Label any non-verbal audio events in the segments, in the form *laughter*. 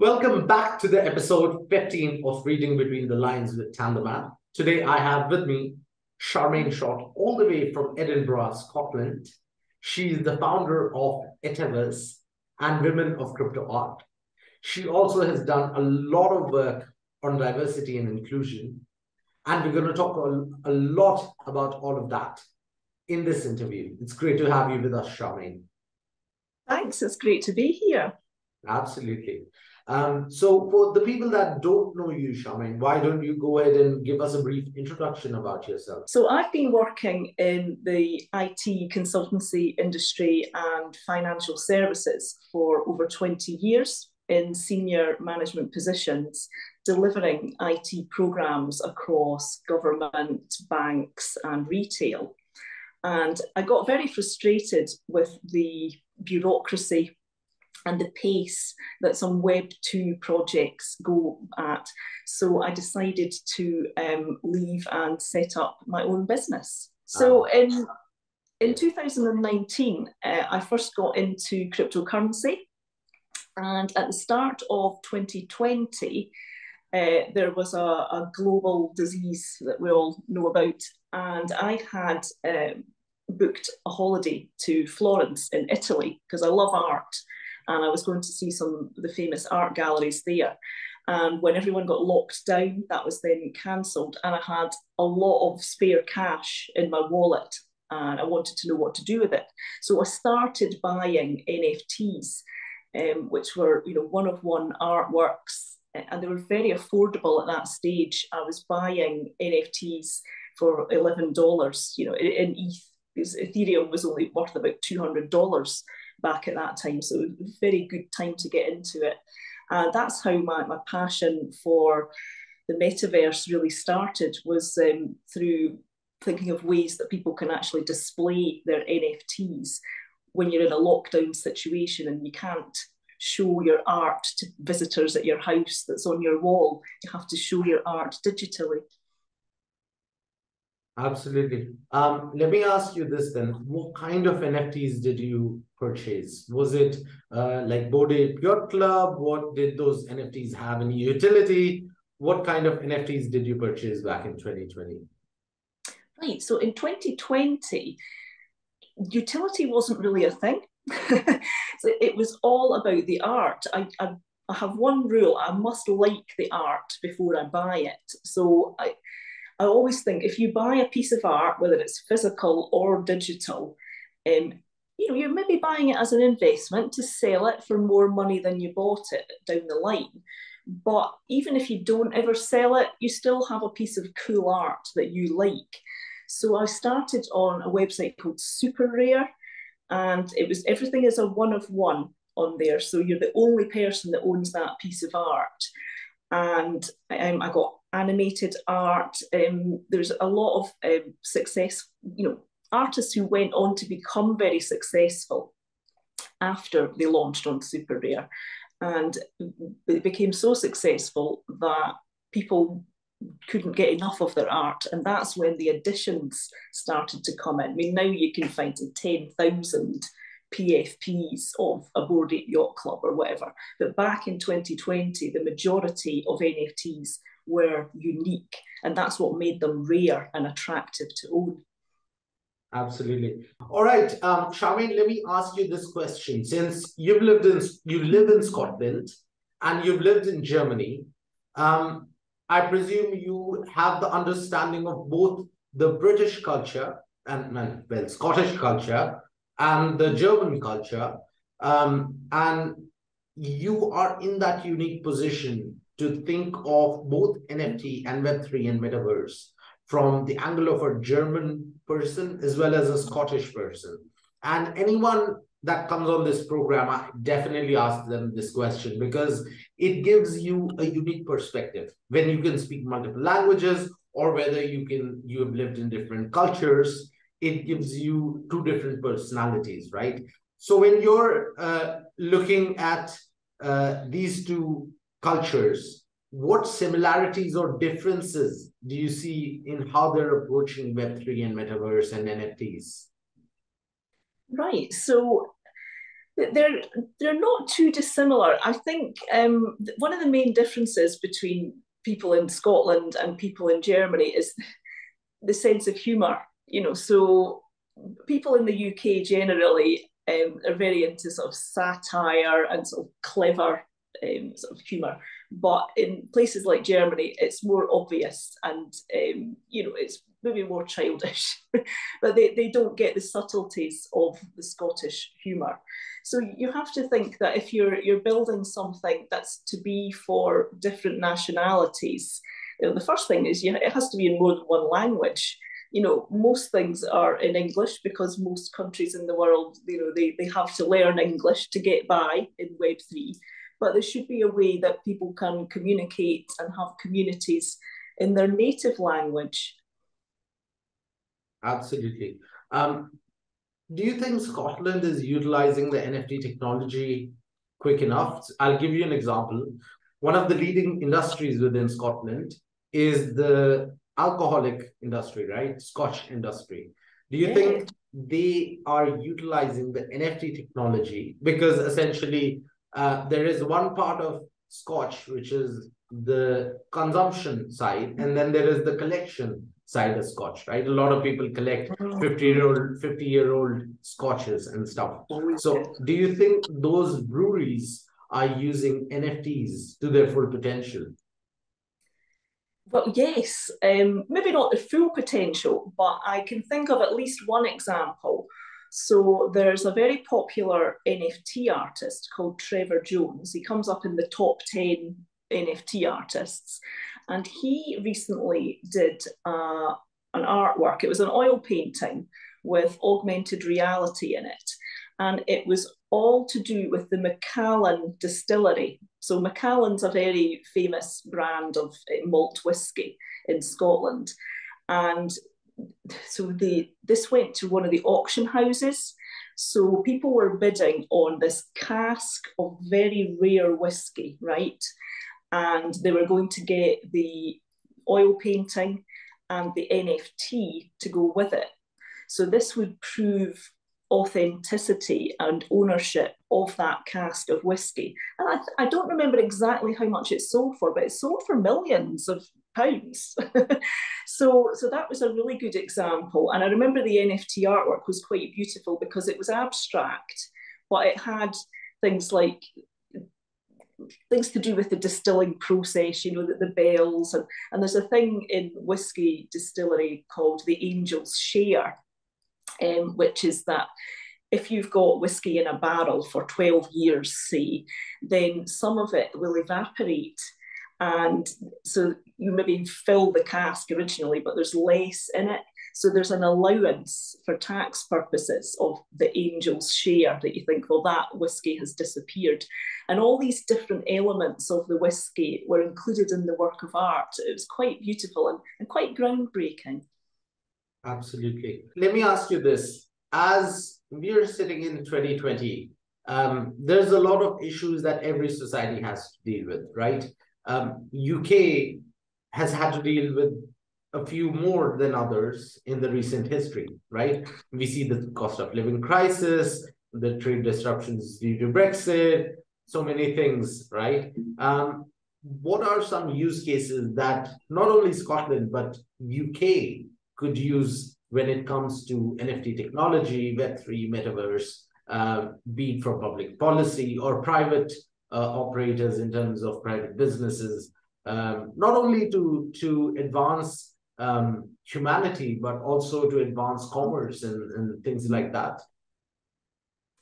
Welcome back to the episode 15 of Reading Between the Lines with Tan The Man. Today I have with me Charmaine Short, all the way from Edinburgh, Scotland. She's the founder of Etaverse and Women of Crypto Art. She also has done a lot of work on diversity and inclusion. And we're going to talk a, a lot about all of that in this interview. It's great to have you with us, Charmaine. Thanks. It's great to be here. Absolutely. Um, so for the people that don't know you, Charmaine, why don't you go ahead and give us a brief introduction about yourself? So I've been working in the IT consultancy industry and financial services for over 20 years in senior management positions, delivering IT programs across government, banks, and retail. And I got very frustrated with the bureaucracy and the pace that some Web 2 projects go at. So I decided to um, leave and set up my own business. So ah. in, in 2019, uh, I first got into cryptocurrency. And at the start of 2020, uh, there was a, a, global disease that we all know about. And I had um, booked a holiday to Florence in Italy because I love art and I was going to see some of the famous art galleries there. And when everyone got locked down, that was then cancelled, and I had a lot of spare cash in my wallet, and I wanted to know what to do with it. So I started buying NFTs, um, which were you know one of one artworks, and they were very affordable at that stage. I was buying NFTs for eleven dollars, you know, in ETH. Because Ethereum was only worth about two hundred dollars back at that time. So it was a very good time to get into it. And that's how my, my passion for the metaverse really started was um, through thinking of ways that people can actually display their NFTs when you're in a lockdown situation and you can't show your art to visitors at your house that's on your wall. You have to show your art digitally. Absolutely. Um, let me ask you this then. What kind of NFTs did you purchase? Was it uh, like Bored Ape Yacht Club? What did those NFTs have any utility? What kind of NFTs did you purchase back in 2020? Right. So in 2020, utility wasn't really a thing. *laughs* so it was all about the art. I, I, I have one rule I must like the art before I buy it. So I, I always think if you buy a piece of art, whether it's physical or digital, um, you know, you're maybe buying it as an investment to sell it for more money than you bought it down the line. But even if you don't ever sell it, you still have a piece of cool art that you like. So I started on a website called SuperRare, and it was everything is a one of one on there. So you're the only person that owns that piece of art. And um, I got animated art. Um, there's a lot of um, success, you know, artists who went on to become very successful after they launched on SuperRare. And it became so successful that people couldn't get enough of their art. And that's when the editions started to come in. I mean, now you can find 10,000 PFPs of a Bored Ape Yacht Club or whatever. But back in 2020, the majority of NFTs were unique, and that's what made them rare and attractive to own. Absolutely. All right, um, Charmaine, let me ask you this question. Since you've lived in you live in Scotland and you've lived in Germany, um, I presume you have the understanding of both the British culture and, and well, Scottish culture and the German culture. Um, and you are in that unique position to think of both NFT and Web3 and Metaverse from the angle of a German person as well as a Scottish person. And anyone that comes on this program, I definitely ask them this question because it gives you a unique perspective when you can speak multiple languages or whether you can you have lived in different cultures it gives you two different personalities right so when you're uh, looking at uh, these two cultures, what similarities or differences do you see in how they're approaching Web3 and Metaverse and NFTs? Right. So they're they're not too dissimilar. I think um, one of the main differences between people in Scotland and people in Germany is the sense of humour. You know, so people in the UK generally um, are very into sort of satire and sort of clever um, sort of humour. But in places like Germany, it's more obvious and um, you know it's maybe more childish, *laughs* but they, they don't get the subtleties of the Scottish humour. So you have to think that if you're you're building something that's to be for different nationalities, you know, the first thing is you, it has to be in more than one language. You know, most things are in English because most countries in the world, you know, they, they have to learn English to get by in Web3. But there should be a way that people can communicate and have communities in their native language Absolutely. Um, do you think Scotland is utilizing the NFT technology quick enough? I'll give you an example. One of the leading industries within Scotland is the alcoholic industry, right? Scotch industry. Do you yeah. think they are utilizing the NFT technology? Because essentially, uh, there is one part of Scotch, which is the consumption side, and then there is the collection side of scotch, right? A lot of people collect mm. 50 year old, 50 year old scotches and stuff. So do you think those breweries are using NFTs to their full potential? Well, yes, um, maybe not the full potential, but I can think of at least one example. So there's a very popular NFT artist called Trevor Jones. He comes up in the top 10 NFT artists. And he recently did uh, an artwork. It was an oil painting with augmented reality in it. And it was all to do with the Macallan distillery. So, Macallan's a very famous brand of uh, malt whiskey in Scotland. And so the, this went to one of the auction houses. So people were bidding on this cask of very rare whiskey, right? and they were going to get the oil painting and the NFT to go with it. So this would prove authenticity and ownership of that cask of whiskey. And I, I don't remember exactly how much it sold for, but it sold for millions of pounds. *laughs* so, so that was a really good example. And I remember the NFT artwork was quite beautiful because it was abstract, but it had things like things to do with the distilling process, you know, the, the bells. And, and there's a thing in whiskey distillery called the angel's share, um, which is that if you've got whiskey in a barrel for 12 years, say, then some of it will evaporate. And so you maybe fill the cask originally, but there's less in it. So there's an allowance for tax purposes of the angel's share that you think, well, that whiskey has disappeared. And all these different elements of the whiskey were included in the work of art. It was quite beautiful and, and quite groundbreaking. Absolutely. Let me ask you this. As we're sitting in 2020, um, there's a lot of issues that every society has to deal with, right? Um, UK has had to deal with a few more than others in the recent history, right? We see the cost of living crisis, the trade disruptions due to Brexit, so many things, right? Um, what are some use cases that not only Scotland but UK could use when it comes to NFT technology, Web3, metaverse, uh, be it for public policy or private operators in terms of private businesses, um, not only to to advance um, humanity, but also to advance commerce and, and things like that.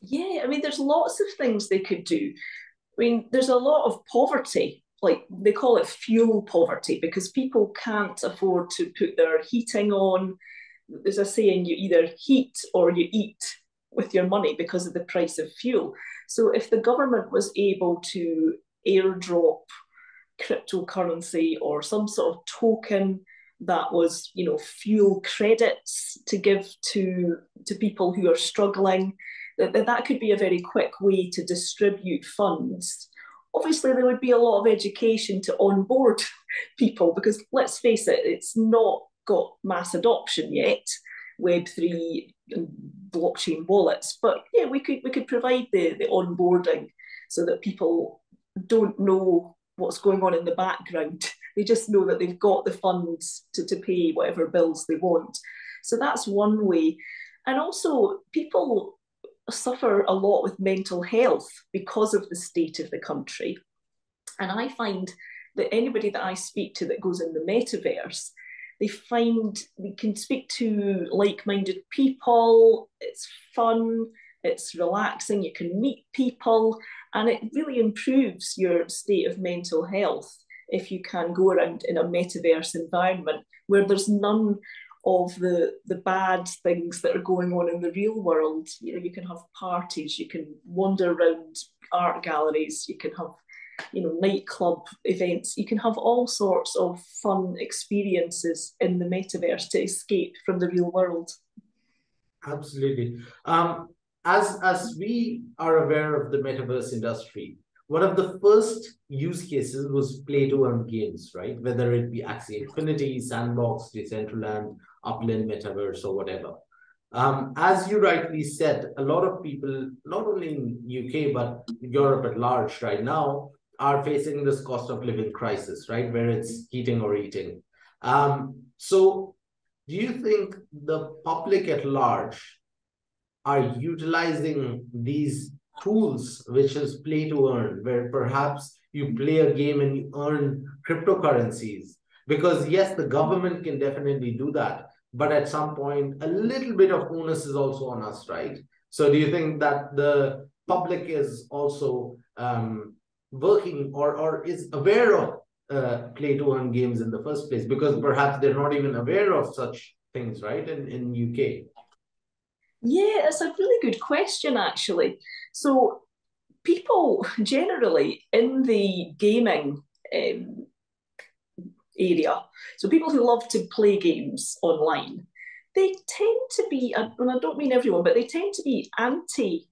Yeah, I mean, there's lots of things they could do. I mean, there's a lot of poverty, like they call it fuel poverty, because people can't afford to put their heating on. There's a saying you either heat or you eat with your money because of the price of fuel. So if the government was able to airdrop cryptocurrency or some sort of token that was you know fuel credits to give to to people who are struggling that, that could be a very quick way to distribute funds. Obviously there would be a lot of education to onboard *laughs* people because let's face it it's not got mass adoption yet Web3 and blockchain wallets. But yeah, we could we could provide the, the onboarding so that people don't know what's going on in the background. *laughs* They just know that they've got the funds to, to pay whatever bills they want. So that's one way. And also people suffer a lot with mental health because of the state of the country. And I find that anybody that I speak to that goes in the metaverse, they find they can speak to like-minded people it's fun it's relaxing you can meet people and it really improves your state of mental health if you can go around in a metaverse environment where there's none of the the bad things that are going on in the real world. You know you can have parties you can wander around art galleries you can have you know nightclub events. You can have all sorts of fun experiences in the metaverse to escape from the real world. Absolutely. Um, as as we are aware of the metaverse industry one of the first use cases was play to earn games right? Whether it be axie infinity sandbox decentraland upland metaverse or whatever. Um, as you rightly said, a lot of people, not only in UK but Europe at large right now, are facing this cost of living crisis, right? Where it's heating or eating. Um, so do you think the public at large are utilizing these tools, which is play to earn, where perhaps you play a game and you earn cryptocurrencies? Because yes, the government can definitely do that, but at some point, a little bit of onus is also on us, right? So do you think that the public is also um, working or, or is aware of uh, play to earn games in the first place because perhaps they're not even aware of such things, right? In, in UK. Yeah, it's a really good question, actually. So, people *laughs* generally in the gaming um, area, so people who love to play games online, they tend to be, and I don't mean everyone, but they tend to be anti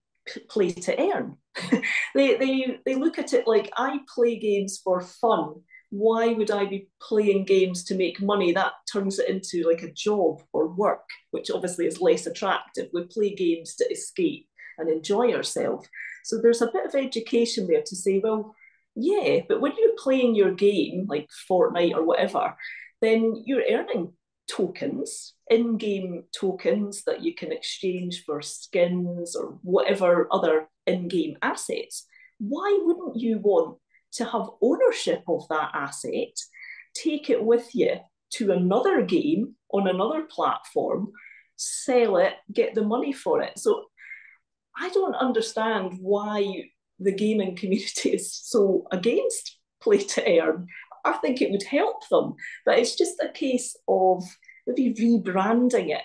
play to earn. *laughs* they, they, they look at it like I play games for fun. Why would I be playing games to make money? That turns it into like a job or work, which obviously is less attractive. We play games to escape and enjoy ourselves. So there's a bit of education there to say, well, yeah, but when you're playing your game, like Fortnite or whatever, then you're earning tokens, in game tokens that you can exchange for skins or whatever other in game assets. Why wouldn't you want to have ownership of that asset, take it with you to another game on another platform, sell it, get the money for it? So I don't understand why the gaming community *laughs* is so against play to earn. I think it would help them. But it's just a case of maybe rebranding it.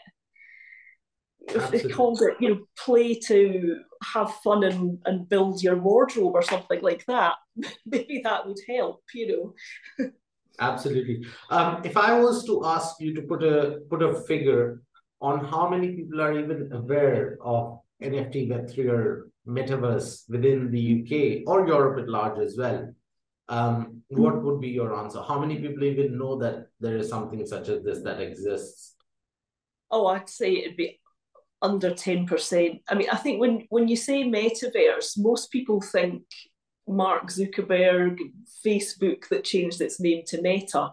If they called it, you know, play to have fun and, and build your wardrobe or something like that, *laughs* maybe that would help, you know. Absolutely. Um, if I was to ask you to put a put a figure on how many people are even aware of NFT Web3 or metaverse within the UK or Europe at large as well, um, what would be your answer? How many people even know that there is something such as this that exists? Oh, I'd say it'd be under 10%. I mean, I think when, when you say metaverse, most people think Mark Zuckerberg, Facebook that changed its name to Meta.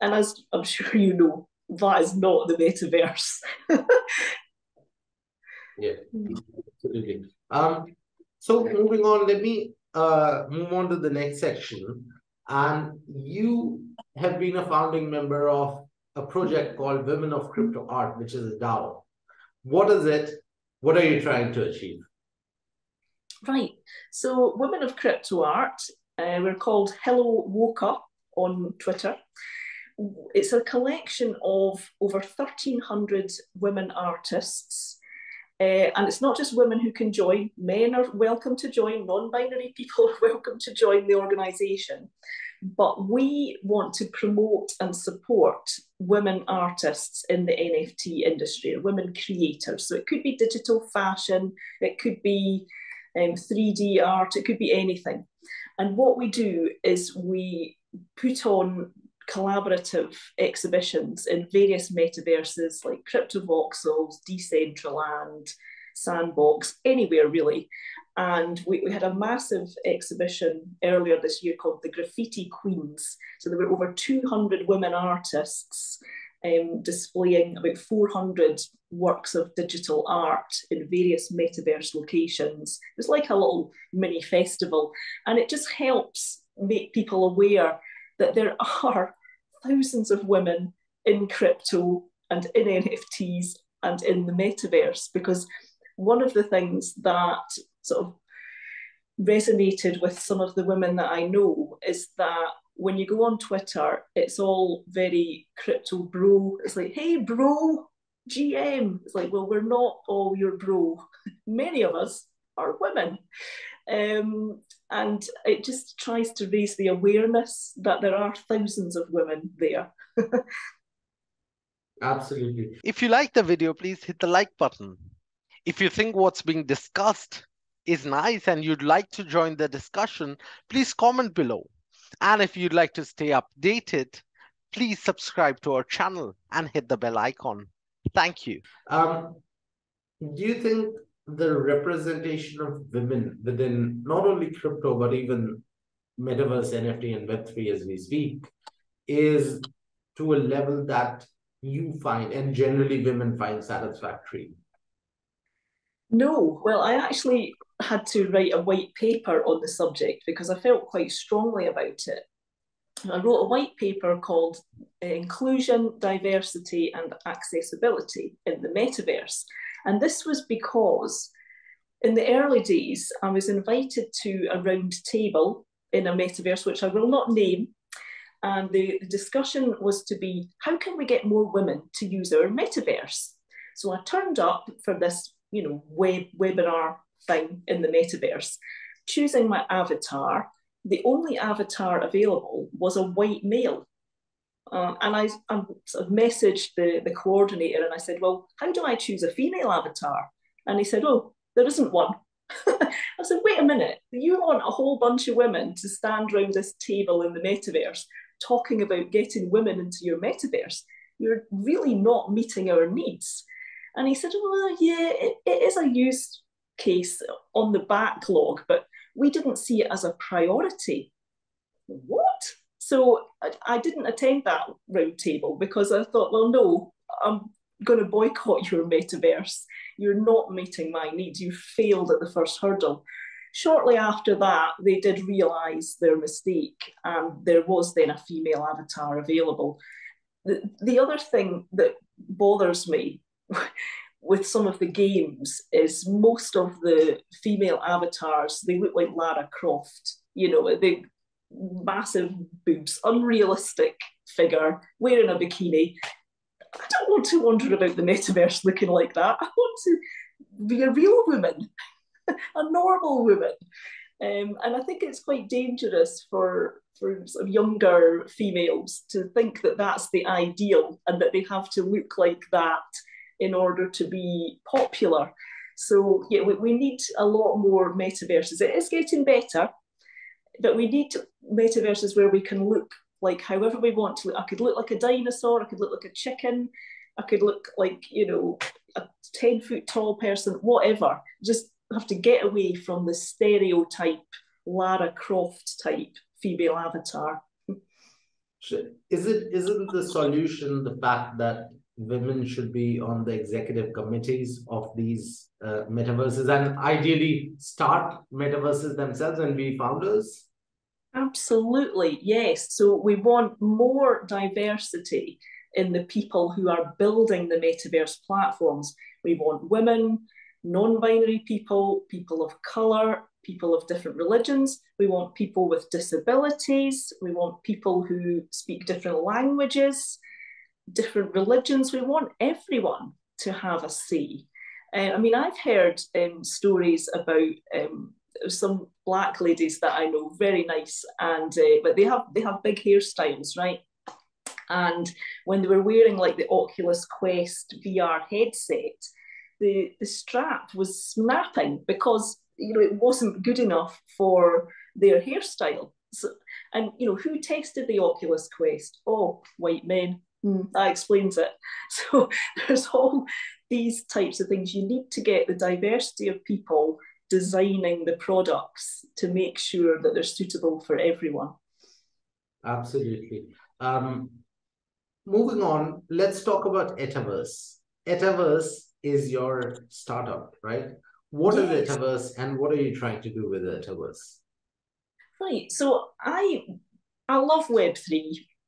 And as I'm sure you know, that is not the metaverse. *laughs* yeah, absolutely. Um, so moving on, let me uh, move on to the next section. And you have been a founding member of a project called Women of Crypto Art, which is a DAO. What is it? What are you trying to achieve? Right. So, Women of Crypto Art, uh, we're called Hello Woka on Twitter. It's a collection of over 1,300 women artists uh, and it's not just women who can join, men are welcome to join, non binary people *laughs* are welcome to join the organisation. But we want to promote and support women artists in the NFT industry, women creators. So it could be digital fashion, it could be um, 3D art, it could be anything. And what we do is we put on collaborative exhibitions in various metaverses like CryptoVoxels, Decentraland, Sandbox, anywhere really. And we, we had a massive exhibition earlier this year called the Graffiti Queens. So there were over 200 women artists um, displaying about 400 works of digital art in various metaverse locations. It's like a little mini festival, and it just helps make people aware that there are thousands of women in crypto and in NFTs and in the metaverse because one of the things that sort of resonated with some of the women that I know is that when you go on Twitter, it's all very crypto bro. It's like, hey, bro, GM. It's like, well, we're not all your bro. *laughs* Many of us are women. Um, and it just tries to raise the awareness that there are thousands of women there. *laughs* Absolutely. If you like the video, please hit the like button. If you think what's being discussed is nice and you'd like to join the discussion, please comment below. And if you'd like to stay updated, please subscribe to our channel and hit the bell icon. Thank you. Um, do you think the representation of women within not only crypto, but even metaverse, NFT, and Web3 as we speak, is to a level that you find and generally women find satisfactory? No, well, I actually had to write a white paper on the subject because I felt quite strongly about it. I wrote a white paper called Inclusion, Diversity and Accessibility in the Metaverse. And this was because in the early days, I was invited to a round table in a metaverse, which I will not name. And the, discussion was to be how can we get more women to use our metaverse? So I turned up for this you know, web, webinar thing in the metaverse, choosing my avatar, the only avatar available was a white male. Uh, and I, I sort of messaged the, the coordinator and I said, Well, how do I choose a female avatar? And he said, Oh, there isn't one. *laughs* I said, Wait a minute, you want a whole bunch of women to stand around this table in the metaverse talking about getting women into your metaverse? You're really not meeting our needs. And he said, well, yeah, it, it is a use case on the backlog, but we didn't see it as a priority. What? So I, didn't attend that roundtable because I thought, well, no, I'm going to boycott *laughs* your metaverse. You're not meeting my needs. You failed at the first hurdle. Shortly after that, they did realise their mistake, and there was then a female avatar available. The, the other thing that bothers me *laughs* with some of the games is most of the female avatars they look like Lara Croft. You know, the massive boobs, unrealistic figure wearing a bikini. I don't want to wonder about the metaverse looking like that. I want to be a real woman, *laughs* a normal woman. Um, and I think it's quite dangerous for for sort of younger females to think that that's the ideal and that they have to look like that in order to be popular. So yeah, we, we need a lot more metaverses. It is getting better, but we need metaverses where we can look like however we want to look. I could look like a dinosaur, I could look like a chicken, I could look like, you know, a 10 foot tall person, whatever. Just have to get away from the stereotype Lara Croft type female avatar. Is it isn't the solution the fact that women should be on the executive committees of these uh, metaverses and ideally start metaverses themselves and be founders? Absolutely, yes. So we want more diversity in the people who are building the metaverse platforms. We want women, non binary people, people of colour, people of different religions. We want people with disabilities. We want people who speak different languages different religions. We want everyone to have a say. Uh, I mean, I've heard um, stories about um, some black ladies that I know, very nice, and uh, but they have they have big hairstyles, right? And when they were wearing like the Oculus Quest VR headset, the the strap was snapping because you know it wasn't good enough for their hairstyle. So, and you know, who tested the Oculus Quest? Oh, white men. Mm, that explains it. *laughs* So there's all these types of things. You need to get the diversity of people designing the products to make sure that they're suitable for everyone. Absolutely. Um, moving on, let's talk about Etaverse. Etaverse is your startup, right? What yes. is Etaverse and what are you trying to do with Etaverse? Right. So I I love Web3,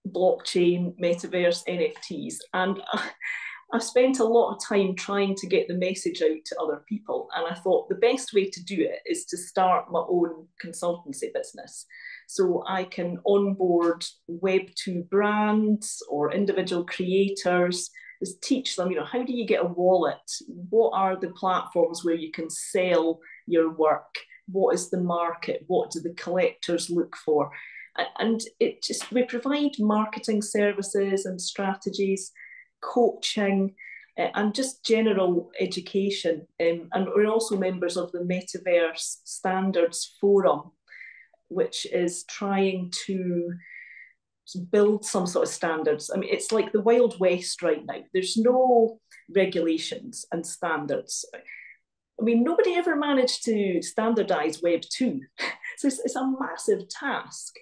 blockchain, metaverse, NFTs, and *laughs* I've spent a lot of time trying to get the message out to other people. And I thought the best way to do it is to start my own consultancy business. So I can onboard Web2 brands or individual creators, is teach them, you know, how do you get a wallet? What are the platforms where you can sell your work? What is the market? What do the collectors look for? And it just, we provide marketing services and strategies, coaching, uh, and just general education. Um, and we're also members of the Metaverse Standards Forum, which is trying to build some sort of standards. I mean, it's like the Wild West right now. There's no regulations and standards. I mean, nobody ever managed to standardize Web 2. *laughs* so it's, it's a massive task.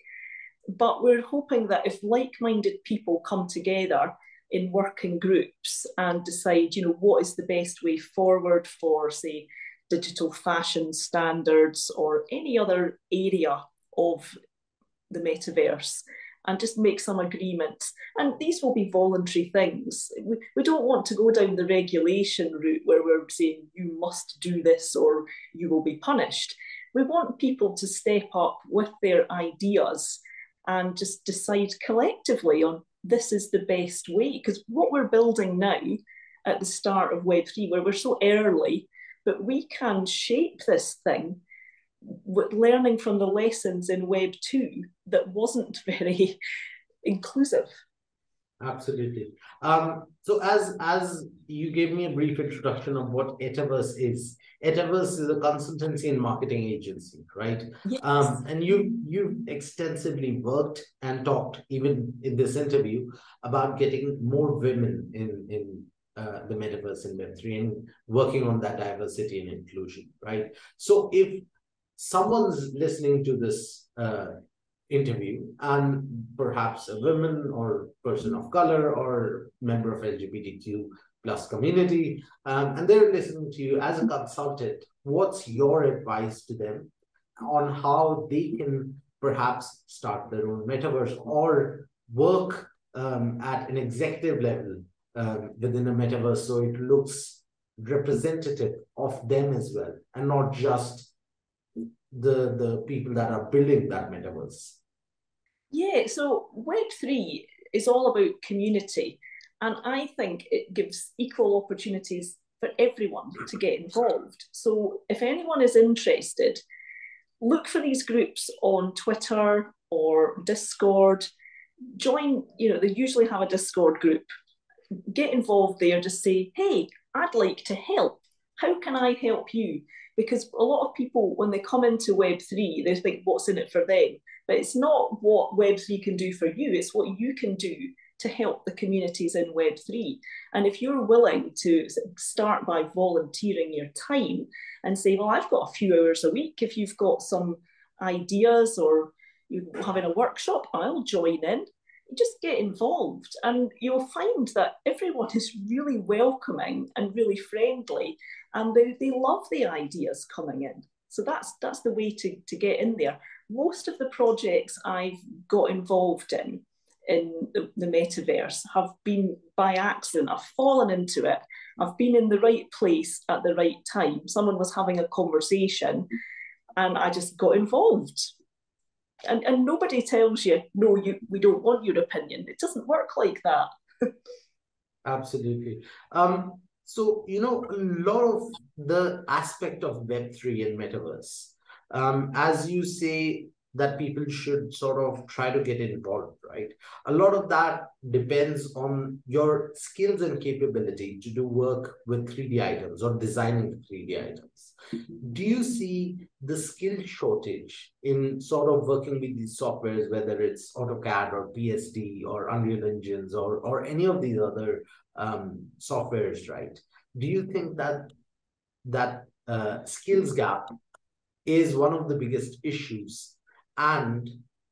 But we're hoping that if like minded people come together in working groups and decide, you know, what is the best way forward for, say, digital fashion standards or any other area of the metaverse, and just make some agreements. And these will be voluntary things. We, we don't want to go down the regulation route where we're saying you must do this or you will be punished. We want people to step up with their ideas and just decide collectively on this is the best way. Because what we're building now at the start of Web3, where we're so early, but we can shape this thing with learning from the lessons in Web 2 that wasn't *laughs* very inclusive. Absolutely. Um, so as as you gave me a brief introduction of what Etaverse is, Etaverse is a consultancy and marketing agency, right? Yes. Um, and you you've extensively worked and talked, even in this interview, about getting more women in in uh, the metaverse and Web3 and working on that diversity and inclusion, right? So if someone's listening to this uh, interview and perhaps a woman or person of color or member of lgbtq plus community um, and they're listening to you as a consultant. What's your advice to them on how they can perhaps start their own metaverse or work um, at an executive level um, within a metaverse so it looks representative of them as well and not just the the people that are building that metaverse yeah so web3 is all about community and i think it gives equal opportunities for everyone to get involved. So if anyone is interested look for these groups on twitter or discord. Join you know they usually have a discord group. Get involved there just say hey i'd like to help. How can i help you? Because a lot of people when they come into web3 they think what's in it for them but it's not what web3 can do for you it's what you can do to help the communities in web3 and if you're willing to start by volunteering your time and say well i've got a few hours a week if you've got some ideas or you're having a workshop i'll join in just get involved and you'll find that everyone is really welcoming and really friendly and they, they love the ideas coming in. So that's that's the way to, to get in there. Most of the projects I've got involved in in the, the metaverse have been by accident. I've fallen into it. I've been in the right place at the right time. Someone was having a conversation and I just got involved. And, and nobody tells you, no, you we don't want your opinion. It doesn't work like that. *laughs* Absolutely. Um, so, you know, a lot of the aspect of Web3 and metaverse, um, as you say, that people should sort of try to get involved, right? A lot of that depends on your skills and capability to do work with 3D items or designing 3D items. Do you see the skill shortage in sort of working with these softwares, whether it's AutoCAD or PSD or Unreal Engines or, or any of these other um, softwares, right? Do you think that that uh, skills gap is one of the biggest issues and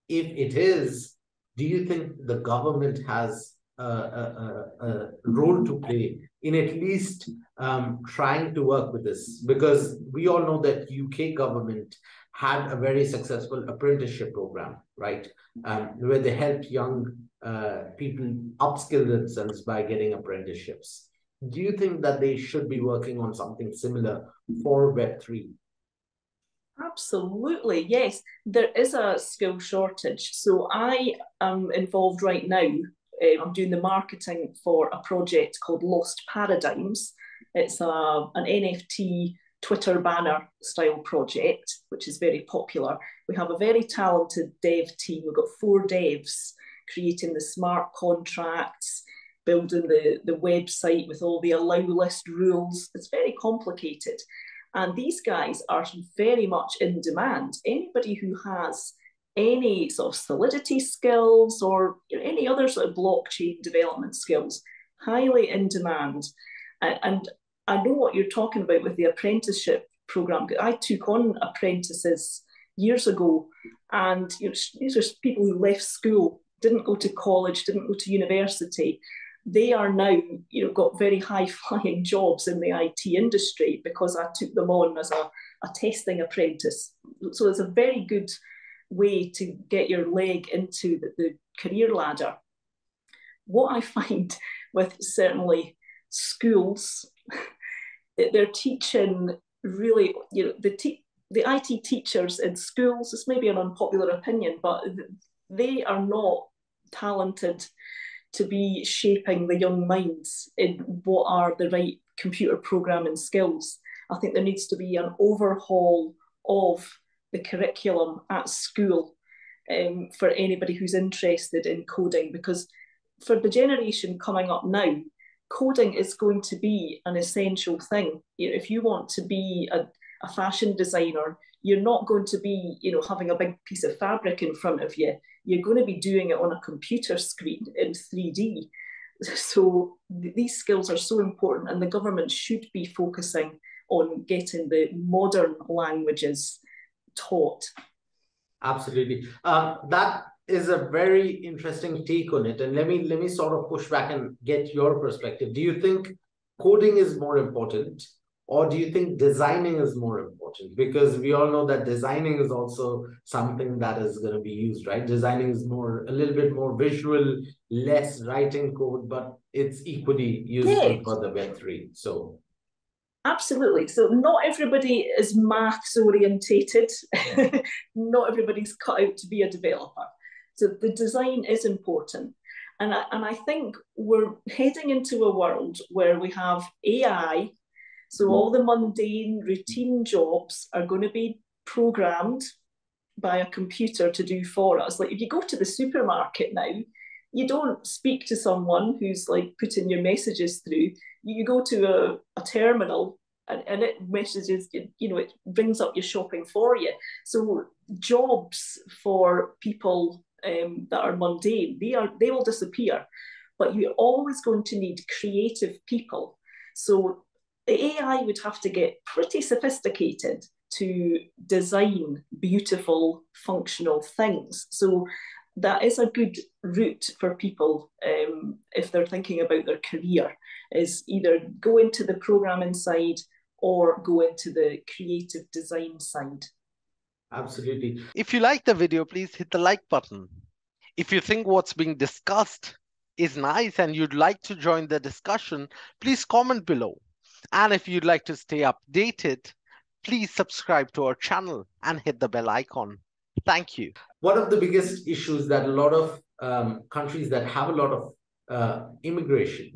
if it is, do you think the government has a, a, a role to play in at least um, trying to work with this? Because we all know that UK government had a very successful apprenticeship program, right? Um, where they helped young uh, people upskill themselves by getting apprenticeships. Do you think that they should be working on something similar for Web3? Absolutely, yes. There is a skill shortage. So I am involved right now. Uh, I'm doing the marketing for a project called Lost Paradigms. It's a, an NFT Twitter banner style project, which is very popular. We have a very talented dev team. We've got four devs creating the smart contracts, building the, the website with all the allow list rules. It's very complicated. And these guys are very much in demand. Anybody who has any sort of solidity skills or any other sort of blockchain development skills, highly in demand. And I know what you're talking about with the apprenticeship program. I took on apprentices years ago, and you know, these are people who left school, didn't go to college, didn't go to university, they are now, you know, got very high *laughs* flying jobs in the IT industry because I took them on as a, a testing apprentice. So it's a very good way to get your leg into the, the career ladder. What I *laughs* find with certainly schools, *laughs* they're teaching really, you know, the te- the IT teachers in schools, it's maybe an unpopular opinion, but they are not talented to be shaping the young minds in what are the right computer programming skills. I think there needs to be an overhaul of the curriculum at school um, for anybody who's interested in coding because for the generation coming up now, coding is going to be an essential thing. You know, if you want to be a, a fashion designer, you're not going to be, you know, having a big piece of fabric in front of you you're going to be doing it on a computer screen in 3D. *laughs* So th- these skills are so important, and the government should be focusing on getting the modern languages taught. Absolutely. Um, that is a very interesting take on it. And let me let me sort of push back and get your perspective. Do you think coding is more important or do you think designing is more important? Because we all know that designing is also something that is going to be used right? Designing is more a little bit more visual less writing code but it's equally useful yes. for the web3 so. Absolutely. So not everybody is maths orientated. *laughs* Not everybody's cut out to be a developer. So the design is important. And I, and I think we're heading into a world where we have AI so all the mundane, routine jobs are going to be programmed by a computer to do for us. Like if you go to the supermarket now, you don't speak to someone who's like putting your messages through. You go to a, a terminal and, and it messages, you know, it brings up your shopping for you. So jobs for people um, that are mundane, they are they will disappear. But you're always going to need creative people. So the AI would have to get pretty sophisticated to design beautiful, functional things. So that is a good route for people um, if they're thinking about their career, is either go into the programming side or go into the creative design side. Absolutely. If you like the video, please hit the like button. If you think what's being discussed is nice and you'd like to join the discussion, please comment below. And if you'd like to stay updated, please subscribe to our channel and hit the bell icon. Thank you. One of the biggest issues that a lot of um, countries that have a lot of uh, immigration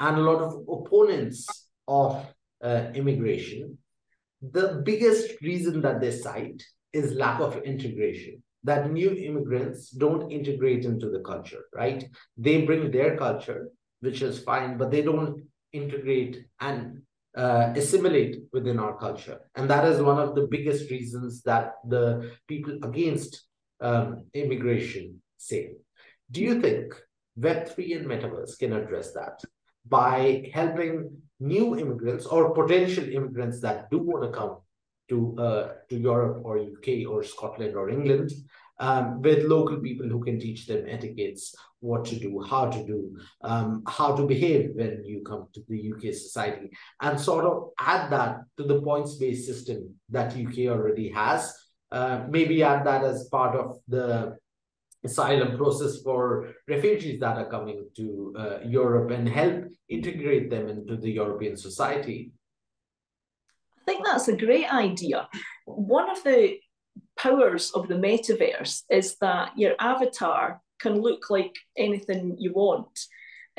and a lot of opponents of uh, immigration, the biggest reason that they cite is lack of integration, that new immigrants don't integrate into the culture, right? They bring their culture, which is fine, but they don't integrate and uh, assimilate within our culture. And that is one of the biggest reasons that the people against um, immigration say. Do you think Web3 and Metaverse can address that by helping new immigrants or potential immigrants that do want to come to uh, to Europe or UK or Scotland or England um, with local people who can teach them etiquettes, what to do, how to do, um, how to behave when you come to the UK society, and sort of add that to the points-based system that UK already has. Uh, maybe add that as part of the asylum process for refugees that are coming to uh, Europe and help integrate them into the European society. I think that's a great idea. One of the powers of the metaverse is that your avatar can look like anything you want.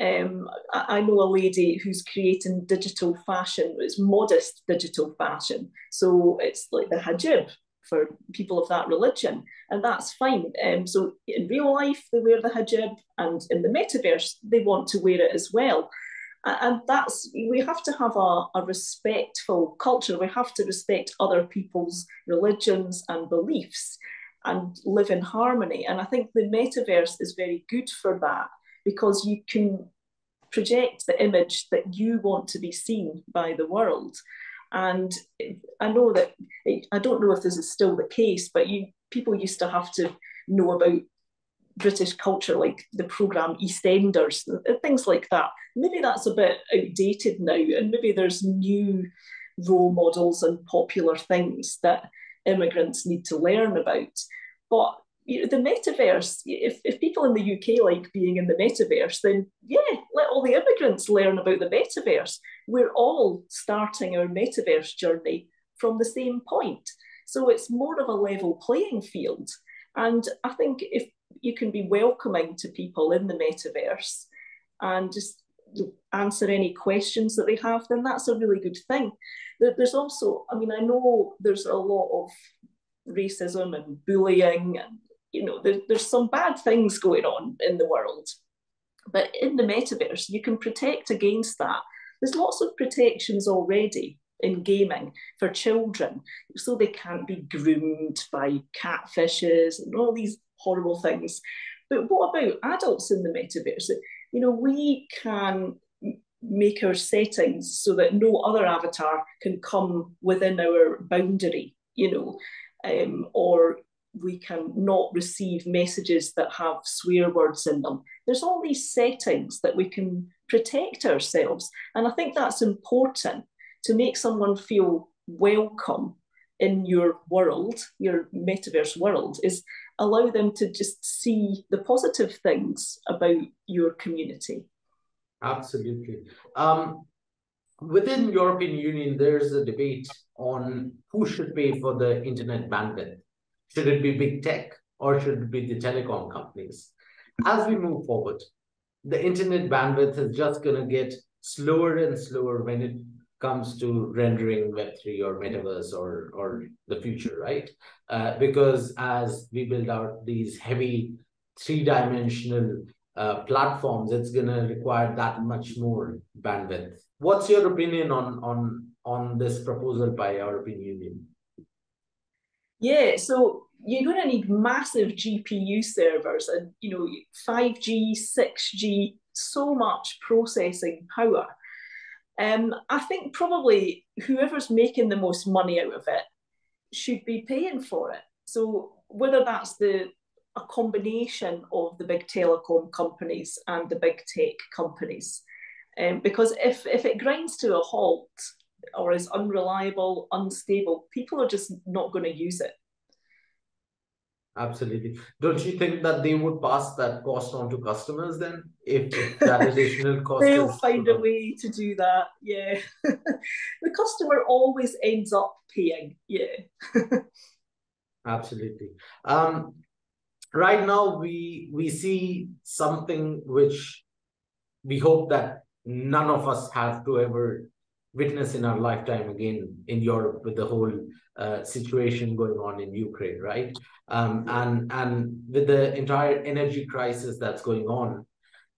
Um, I, know a lady who's creating digital fashion. It's modest digital fashion, so it's like the hijab for people of that religion, and that's fine. Um, so in real life, they wear the hijab, and in the metaverse, they want to wear it as well. And that's we have to have a, a respectful culture. We have to respect other people's religions and beliefs and live in harmony. And I think the metaverse is very good for that because you can project the image that you want to be seen by the world. And I know that I don't know if this is still the case, but you people used to have to know about British culture, like the program EastEnders, things like that. Maybe that's a bit outdated now, and maybe there's new role models and popular things that immigrants need to learn about. But you know, the metaverse, if, if people in the UK like being in the metaverse, then yeah, let all the immigrants learn about the metaverse. We're all starting our metaverse journey from the same point. So it's more of a level playing field. And I think if you can be welcoming to people in the metaverse and just answer any questions that they have, then that's a really good thing. There's also, I mean, I know there's a lot of racism and bullying and you know there, there's some bad things going on in the world. But in the metaverse you can protect against that. There's lots of protections already in gaming for children. So they can't be groomed by catfishes and all these horrible things. But what about adults in the metaverse you know we can make our settings so that no other avatar can come within our boundary you know um, or we can not receive messages that have swear words in them. There's all these settings that we can protect ourselves. And I think that's important to make someone feel welcome in your world, your metaverse world, is allow them to just see the positive things about your community. Absolutely. Um, within European Union, there's a debate on who should pay for the internet bandwidth. Should it be big tech or should it be the telecom companies? As we move forward, the internet bandwidth is just going to get slower and slower when it comes to rendering Web3 or metaverse or, or the future, right? Uh, because as we build out these heavy three-dimensional uh, platforms, it's going to require that much more bandwidth. What's your opinion on, on, on this proposal by European Union? Yeah, so you're going to need massive GPU servers and you know 5G, 6G, so much processing power. Um, I think probably whoever's making the most money out of it should be paying for it. So whether that's the a combination of the big telecom companies and the big tech companies, um, because if if it grinds to a halt or is unreliable, unstable, people are just not going to use it. Absolutely. Don't you think that they would pass that cost on to customers then? If, if that additional *laughs* cost They'll find a way to do that. Yeah. *laughs* the customer always ends up paying. Yeah. *laughs* Absolutely. Um, right now we we see something which we hope that none of us have to ever witness in our lifetime again in Europe with the whole uh, situation going on in Ukraine, right? Um, and and with the entire energy crisis that's going on,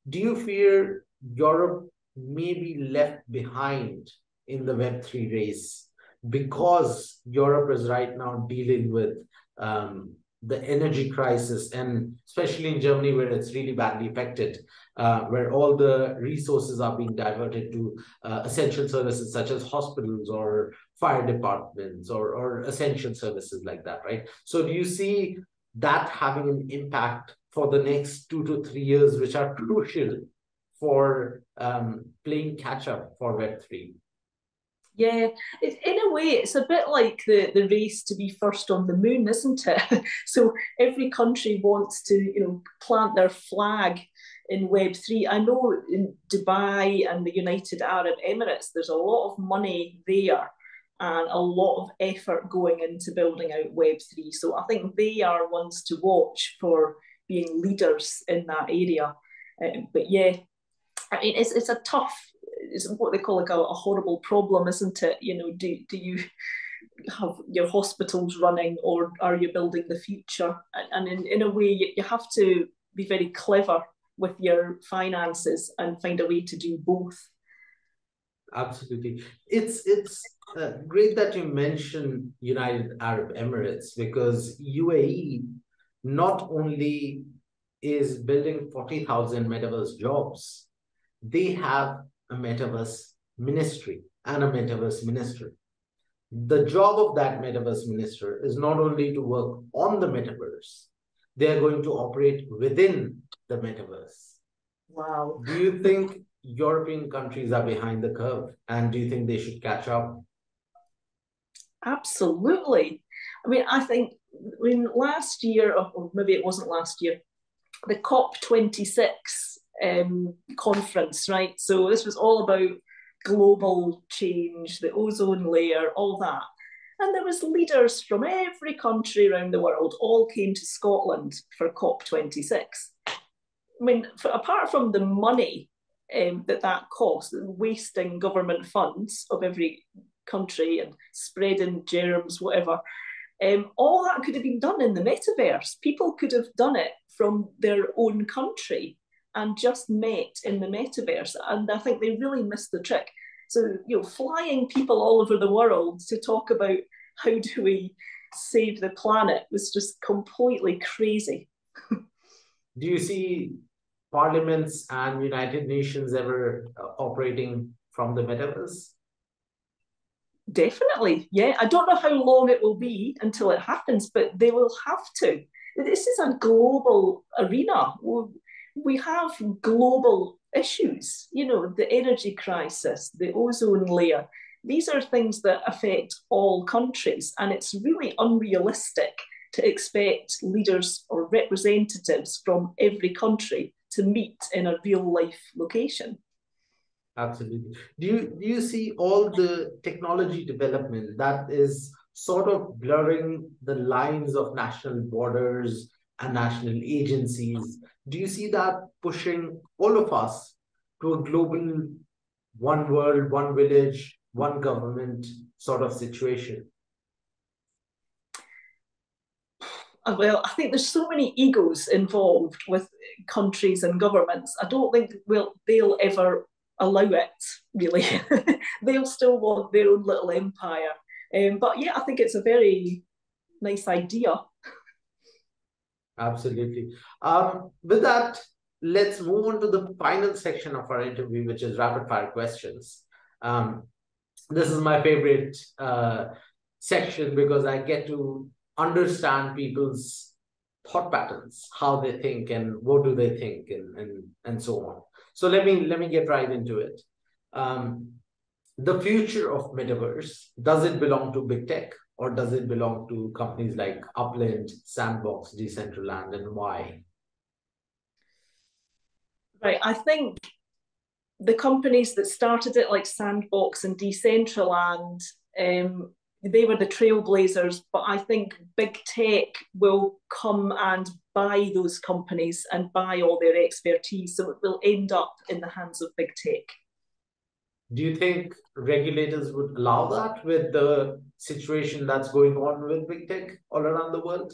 do you fear Europe may be left behind in the Web3 race because Europe is right now dealing with um, the energy crisis, and especially in Germany, where it's really badly affected, uh, where all the resources are being diverted to uh, essential services such as hospitals or fire departments or, or essential services like that, right? So, do you see that having an impact for the next two to three years, which are crucial for um, playing catch up for Web3? Yeah, in a way, it's a bit like the, the race to be first on the moon, isn't it? *laughs* so every country wants to, you know, plant their flag in Web three. I know in Dubai and the United Arab Emirates, there's a lot of money there and a lot of effort going into building out Web three. So I think they are ones to watch for being leaders in that area. Uh, but yeah, I mean, it's it's a tough is what they call like a, a horrible problem, isn't it? You know, do do you have your hospitals running or are you building the future? And, in, in a way, you, you have to be very clever with your finances and find a way to do both. Absolutely. It's it's uh, great that you mentioned United Arab Emirates because UAE not only is building 40,000 metaverse jobs, they have a metaverse ministry and a metaverse minister. The job of that metaverse minister is not only to work on the metaverse, they are going to operate within the metaverse. Wow. Do you think European countries are behind the curve and do you think they should catch up? Absolutely. I mean, I think I mean last year, or maybe it wasn't last year, the COP26 um, conference, right? So this was all about global change, the ozone layer, all that. And there was leaders from every country around the world all came to Scotland for COP26. I mean, for, apart from the money um, that that cost, wasting government funds of every country and spreading germs, whatever, um, all that could have been done in the metaverse. People could have done it from their own country and just met in the metaverse. And I think they really missed the trick. So, you know, flying people all over the world to talk about how do we save the planet was just completely crazy. Do you see parliaments and United Nations ever uh, operating from the metaverse? Definitely, yeah. I don't know how long it will be until it happens, but they will have to. This is a global arena we have global issues, you know, the energy crisis, the ozone layer. These are things that affect all countries, and it's really unrealistic to expect leaders or representatives from every country to meet in a real life location. Absolutely. Do you do you see all the technology development that is sort of blurring the lines of national borders and national agencies do you see that pushing all of us to a global one world, one village, one government sort of situation? Uh, well, I think there's so many egos involved with countries and governments. I don't think we'll, they'll ever allow it, really. *laughs* they'll still want their own little empire. Um, but yeah, I think it's a very nice idea. Absolutely. Um, with that, let's move on to the final section of our interview, which is rapid fire questions. Um, this is my favorite uh, section because I get to understand people's thought patterns, how they think and what do they think and, and, and so on. So let me let me get right into it. Um, the future of metaverse, does it belong to big tech or does it belong to companies like Upland, Sandbox, Decentraland, and why? Right, I think the companies that started it, like Sandbox and Decentraland, um, they were the trailblazers. But I think big tech will come and buy those companies and buy all their expertise, so it will end up in the hands of big tech. Do you think regulators would allow that with the situation that's going on with big tech all around the world?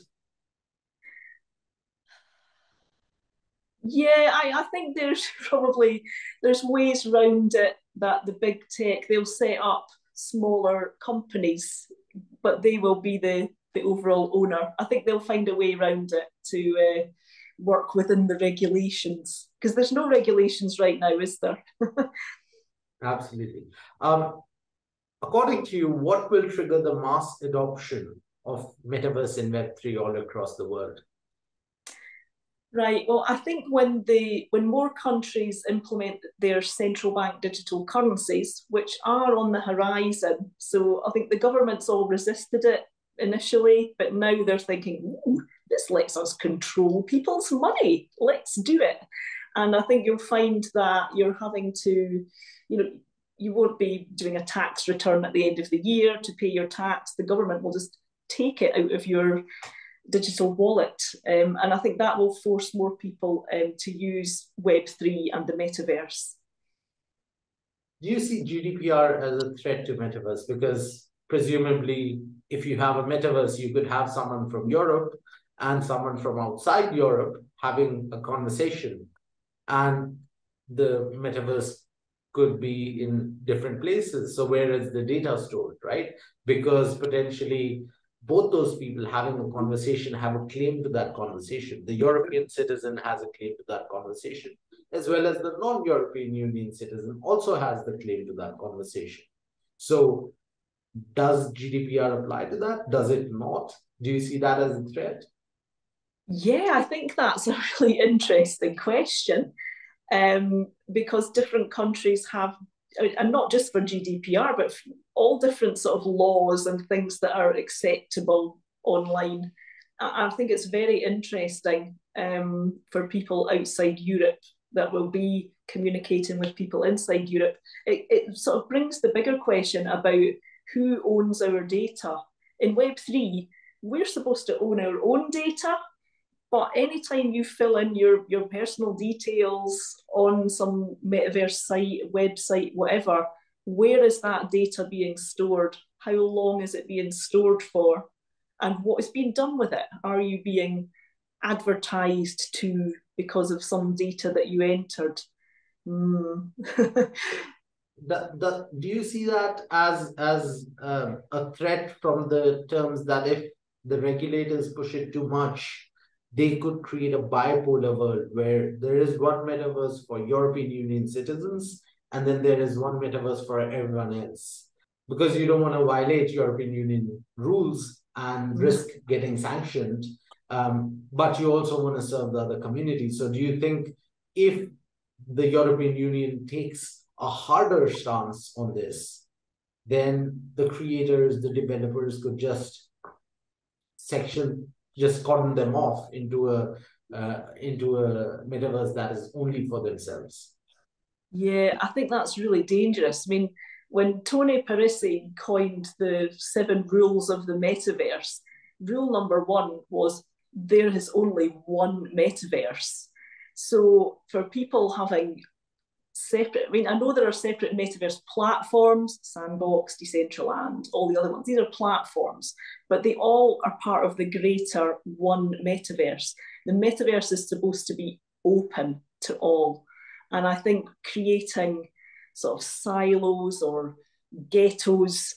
Yeah, I, I think there's *laughs* probably there's ways around it that the big tech they'll set up smaller companies, but they will be the the overall owner. I think they'll find a way around it to uh, work within the regulations because there's no regulations right now, is there? *laughs* Absolutely. Um, according to you, what will trigger the mass adoption of metaverse in Web3 all across the world? Right. Well, I think when the when more countries implement their central bank digital currencies, which are on the horizon, so I think the governments all resisted it initially, but now they're thinking, this lets us control people's money. Let's do it. And I think you'll find that you're having to, you know, you won't be doing a tax return at the end of the year to pay your tax. The government will just take it out of your digital wallet. Um, and I think that will force more people um, to use Web3 and the metaverse. Do you see GDPR as a threat to metaverse? Because presumably, if you have a metaverse, you could have someone from Europe and someone from outside Europe having a conversation. And the metaverse could be in different places. So, where is the data stored, right? Because potentially both those people having a conversation have a claim to that conversation. The European citizen has a claim to that conversation, as well as the non European Union citizen also has the claim to that conversation. So, does GDPR apply to that? Does it not? Do you see that as a threat? Yeah, I think that's a really *laughs* interesting question um, because different countries have and not just for GDPR, but all different sort of laws and things that are acceptable online. I, think it's very interesting um, for people outside Europe that will be communicating with people inside Europe. It, it sort of brings the bigger question about who owns our data. In Web3, we're supposed to own our own data but anytime you fill in your, your personal details on some metaverse site, website, whatever, where is that data being stored? How long is it being stored for? And what is being done with it? Are you being advertised to because of some data that you entered? Mm. the, the, do you see that as as uh, a threat from the terms that if the regulators push it too much, they could create a bipolar world where there is one metaverse for European Union citizens and then there is one metaverse for everyone else. Because you don't want to violate European Union rules and mm-hmm. risk getting sanctioned, um, but you also want to serve the other communities. So, do you think if the European Union takes a harder stance on this, then the creators, the developers could just section just cordon them off into a uh, into a metaverse that is only for themselves. Yeah, I think that's really dangerous. I mean, when Tony Parisi coined the seven rules of the metaverse, rule number one was there is only one metaverse. So for people having separate. I mean, I know there are separate metaverse platforms, Sandbox, Decentraland, all the other ones. These are platforms, but they all are part of the greater one metaverse. The metaverse is supposed to be open to all. And I think creating sort of silos or ghettos,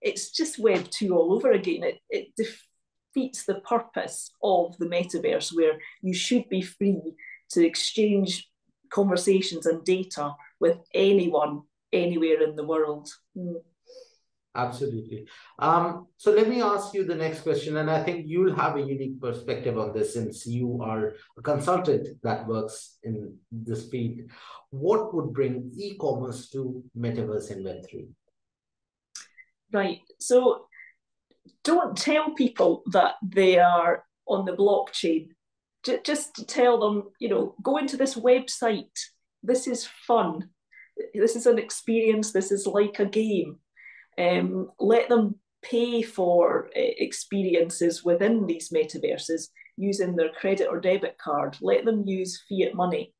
it's just Web 2 all over again. It, it defeats the purpose of the metaverse, where you should be free to exchange conversations and data with anyone anywhere in the world. Mm. Absolutely. Um, so let me ask you the next question, and I think you'll have a unique perspective on this since you are a consultant that works in this field. What would bring e-commerce to metaverse and Web3? Right. So don't tell people that they are on the blockchain just to tell them, you know, go into this website. This is fun. This is an experience. This is like a game. Um, let them pay for uh, experiences within these metaverses using their credit or debit card. Let them use fiat money.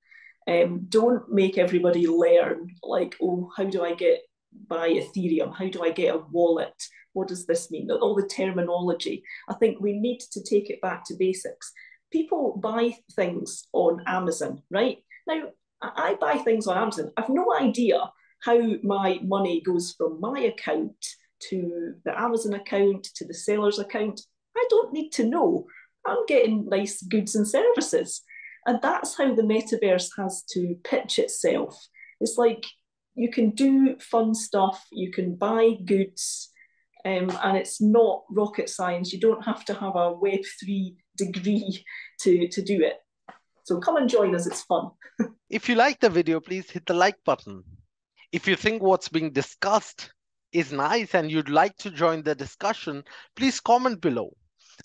Um, don't make everybody learn like, oh, how do I get buy Ethereum? How do I get a wallet? What does this mean? All the terminology. I think we need to take it back to basics. People buy things on Amazon, right? Now, I buy things on Amazon. I've no idea how my money goes from my account to the Amazon account to the seller's account. I don't need to know. I'm getting nice goods and services. And that's how the metaverse has to pitch itself. It's like you can do fun stuff, you can buy goods, um, and it's not rocket science. You don't have to have a Web3 degree to, to do it. So come and join us, it's fun. *laughs* if you like the video, please hit the like button. If you think what's being discussed is nice and you'd like to join the discussion, please comment below.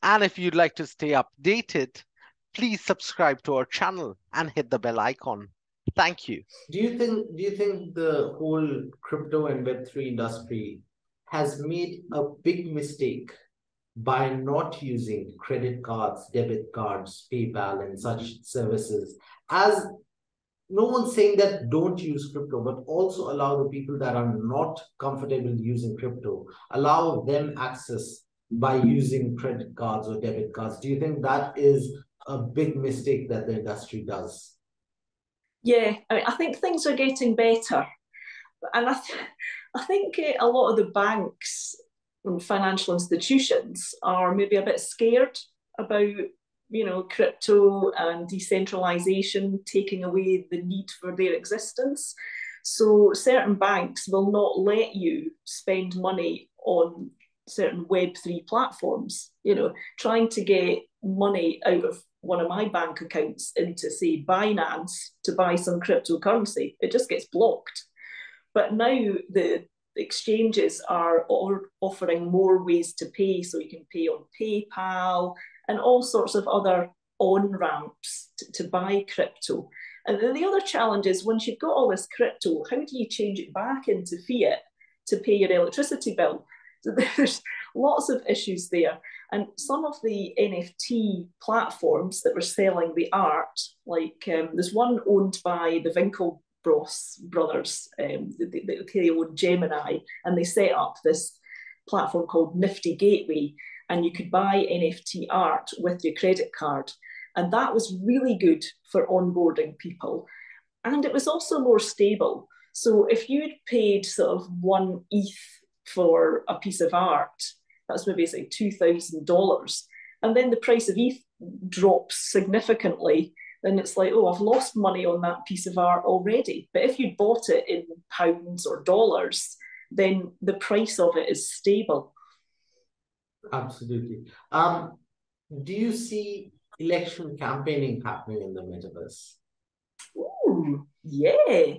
And if you'd like to stay updated, please subscribe to our channel and hit the bell icon. Thank you. Do you think do you think the whole crypto and web3 industry has made a big mistake by not using credit cards, debit cards, PayPal and such services as no one's saying that don't use crypto, but also allow the people that are not comfortable using crypto, allow them access by using credit cards or debit cards. Do you think that is a big mistake that the industry does? Yeah, I, mean, I think things are getting better. And I, th- I think uh, a lot of the banks and financial institutions are maybe a bit scared about you know, crypto and decentralization taking away the need for their existence. So certain banks will not let you spend money on certain Web3 platforms. You know, trying to get money out of one of my bank accounts into, say, Binance to buy some cryptocurrency, it just gets blocked. But now the exchanges are offering more ways to pay. So you can pay on PayPal and all sorts of other on ramps to, to buy crypto. And then the other challenge is once you've got all this crypto, how do you change it back into fiat to pay your electricity bill? *laughs* So there's lots of issues there. And some of the NFT platforms that were selling the art, like um, there's one owned by the Winklevoss brothers, um, they, they, own Gemini, and they set up this platform called Nifty Gateway, and you could buy NFT art with your credit card. And that was really good for onboarding people. And it was also more stable. So if you'd paid sort of one ETH for a piece of art, that's maybe say $2,000, and then the price of ETH drops significantly, then it's like, oh, I've lost money on that piece of art already. But if you bought it in pounds or dollars, then the price of it is stable. Absolutely. Um, do you see election campaigning happening in the metaverse? Ooh, yeah,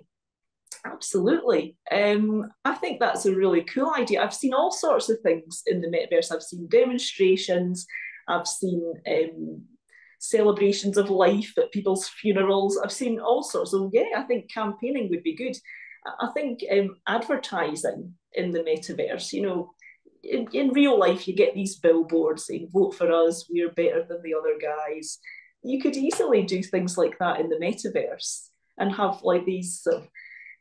absolutely. Um, I think that's a really cool idea. I've seen all sorts of things in the metaverse. I've seen demonstrations. I've seen um, celebrations of life at people's funerals. I've seen all sorts. So yeah, I think campaigning would be good. I think um, advertising in the metaverse, you know, in, in real life, you get these billboards saying, vote for us, we're better than the other guys. You could easily do things like that in the metaverse and have like these sort of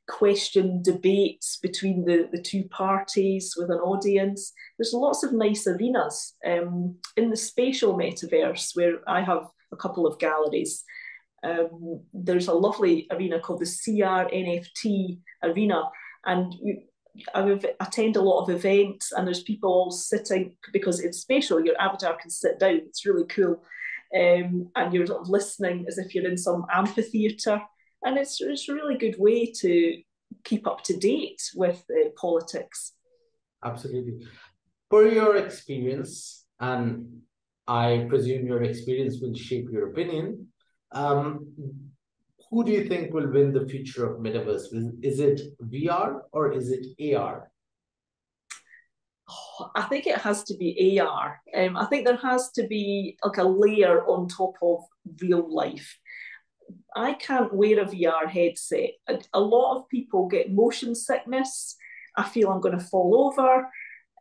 question debates between the, the two parties with an audience. There's lots of nice arenas um, in the spatial metaverse where I have a couple of galleries. Um, there's a lovely arena called the CR NFT arena, and you, I attend a lot of events and there's people all sitting because it's spatial. Your avatar can sit down. It's really cool. Um, and you're listening as if you're in some amphitheatre. And it's, it's a really good way to keep up to date with uh, politics. Absolutely. For your experience, and I presume your experience will shape your opinion, um, who do you think will win the future of metaverse? Is it VR or is it AR? I think it has to be AR. Um, I think there has to be like a layer on top of real life. I can't wear a VR headset. A, a lot of people get motion sickness. I feel I'm going to fall over.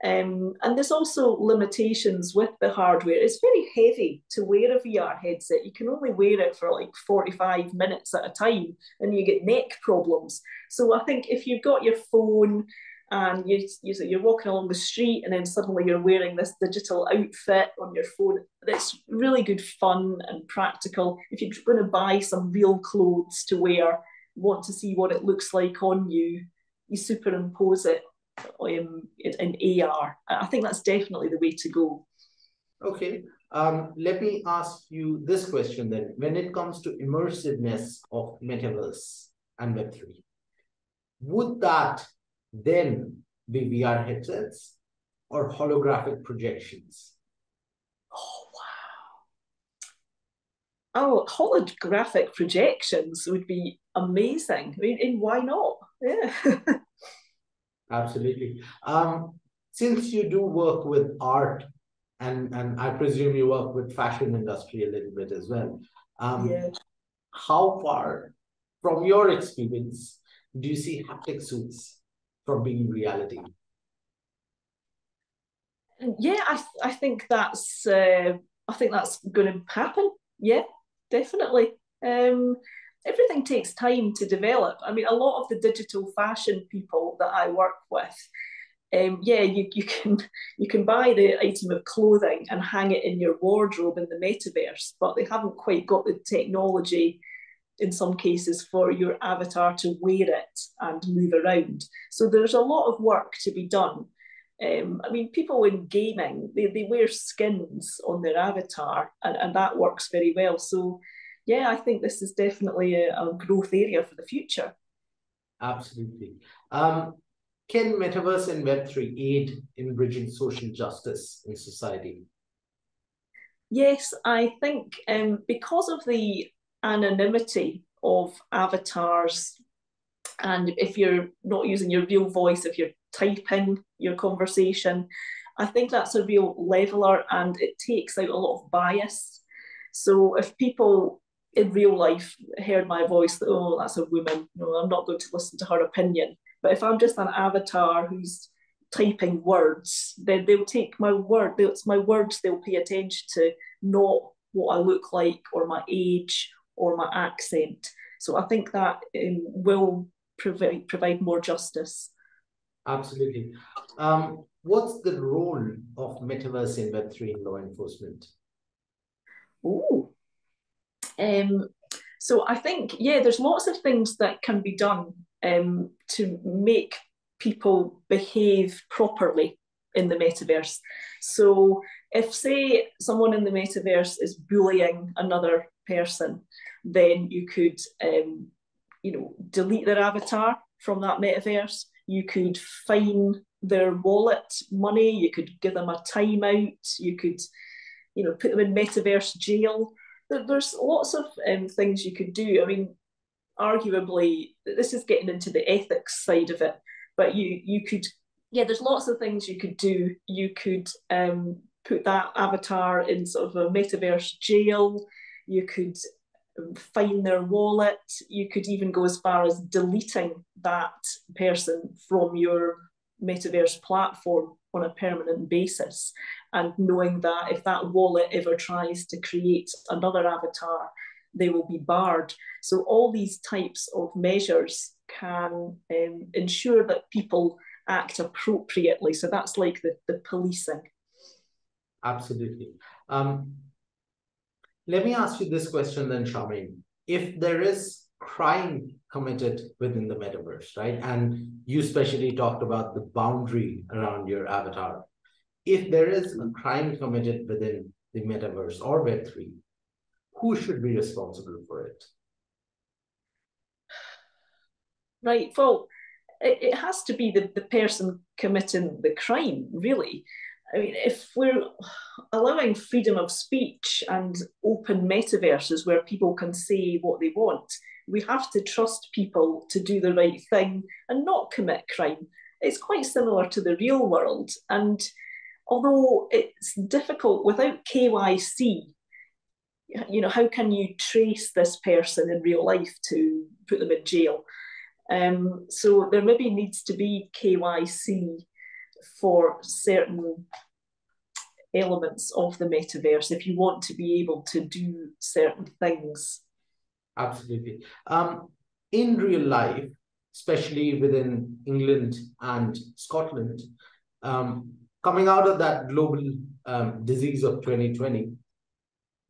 Um, and there's also limitations with the hardware. It's very heavy to wear a VR headset. You can only wear it for like 45 minutes at a time and you get neck problems. So I think if you've got your phone and you, you're walking along the street and then suddenly you're wearing this digital outfit on your phone, that's really good fun and practical. If you're going to buy some real clothes to wear, want to see what it looks like on you, you superimpose it um, in AR. I think that's definitely the way to go. Okay. Um, let me ask you this question then. When it comes to immersiveness of metaverse and Web3, would that then be VR headsets or holographic projections? Oh, wow. Oh, holographic projections would be amazing. I mean, and why not? Yeah. *laughs* Absolutely. Um, since you do work with art, and and I presume you work with fashion industry a little bit as well. Um, yeah. How far, from your experience, do you see haptic suits from being reality? Yeah, I I think that's uh, I think that's going to happen. Yeah, definitely. Um, everything takes time to develop. I mean, a lot of the digital fashion people that I work with, um, yeah, you, you can *laughs* you can buy the item of clothing and hang it in your wardrobe in the metaverse, but they haven't quite got the technology in some cases for your avatar to wear it and move around. So there's a lot of work to be done. Um, I mean, people in gaming, they, they wear skins on their avatar and, and that works very well. So yeah, I think this is definitely a, a growth area for the future. Absolutely. Um, can Metaverse and Web3 aid in bridging social justice in society? Yes, I think um, because of the anonymity of avatars, and if you're not using your real voice, if you're typing your conversation, I think that's a real leveler and it takes out a lot of bias. So if people in real life heard my voice oh that's a woman no i'm not going to listen to her opinion but if i'm just an avatar who's typing words then they'll take my word it's my words they'll pay attention to not what i look like or my age or my accent. So i think that um, will provide provide more justice. Absolutely. Um, what's the role of metaverse in web3 in law enforcement? Oh um, so I think, yeah, there's lots of things that can be done um, to make people behave properly in the metaverse. So if, say, someone in the metaverse is bullying another person, then you could, um, you know, delete their avatar from that metaverse. You could fine their wallet money. You could give them a timeout. You could, you know, put them in metaverse jail there's lots of um, things you could do. I mean, arguably, this is getting into the ethics side of it, but you you could, yeah, there's lots of things you could do. You could um, put that avatar in sort of a metaverse jail. You could fine their wallet. You could even go as far as deleting that person from your metaverse platform on a permanent basis and knowing that if that wallet ever tries to create another avatar, they will be barred. So all these types of measures can um, ensure that people act appropriately. So that's like the, the policing. Absolutely. Um, let me ask you this question then, Charmaine. If there is crime committed within the metaverse, right? And you especially talked about the boundary around your avatar if there is a crime committed within the metaverse or Web3, who should be responsible for it? Right. Well, it, it has to be the, the person committing the crime, really. I mean, if we're allowing freedom of speech and open metaverses where people can say what they want, we have to trust people to do the right thing and not commit crime. It's quite similar to the real world. And although it's difficult without KYC, you know, how can you trace this person in real life to put them in jail? Um, so there maybe needs to be KYC for certain elements of the metaverse if you want to be able to do certain things. Absolutely. Um, in real life, especially within England and Scotland, um, coming out of that global um, disease of 2020,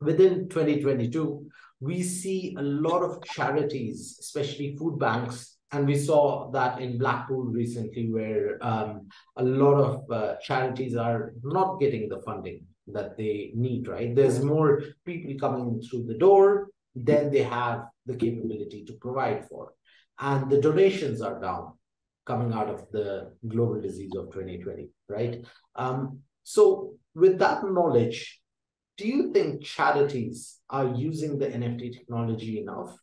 within 2022, we see a lot of charities, especially food banks, and we saw that in Blackpool recently, where um, a lot of uh, charities are not getting the funding that they need, right? There's more people coming through the door than they have the capability to provide for. And the donations are down coming out of the global disease of 2020, right? Um, so, with that knowledge, do you think charities are using the NFT technology enough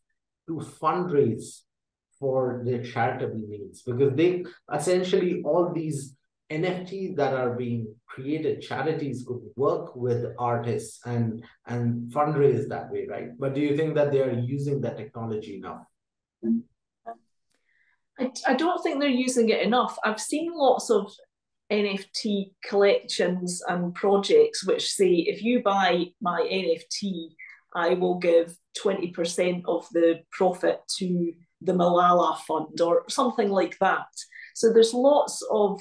to fundraise for their charitable needs because they essentially all these NFTs that are being created, charities could work with artists and and fundraise that way, right? But do you think that they are using that technology enough? I, I don't think they're using it enough. I've seen lots of NFT collections and projects which say if you buy my NFT, I will give 20% of the profit to the Malala Fund or something like that. So there's lots of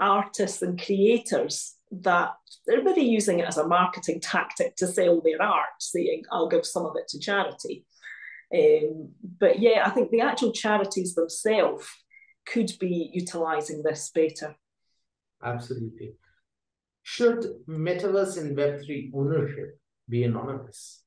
artists and creators that they're really using it as a marketing tactic to sell their art, saying, I'll give some of it to charity. Um, but yeah, I think the actual charities themselves could be utilising this better. Absolutely. Should metaverse and Web3 ownership be anonymous?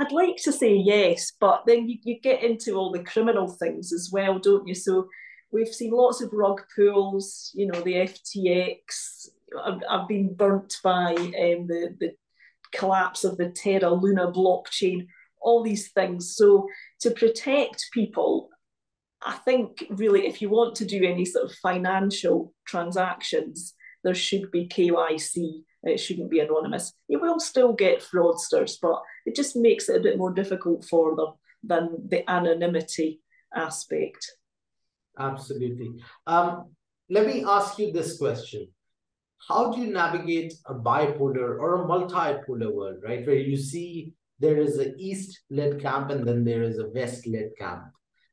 I'd like to say yes, but then you, you get into all the criminal things as well, don't you? So we've seen lots of rug pulls, you know, the FTX. I've, I've been burnt by um, the, the collapse of the Terra Luna blockchain, all these things. So to protect people, I think really if you want to do any sort of financial transactions, there should be KYC it shouldn't be anonymous. You will still get fraudsters, but it just makes it a bit more difficult for them than the anonymity aspect. Absolutely. Um, let me ask you this question. How do you navigate a bipolar or a multipolar world, right? Where you see there is an East-led camp and then there is a West-led camp.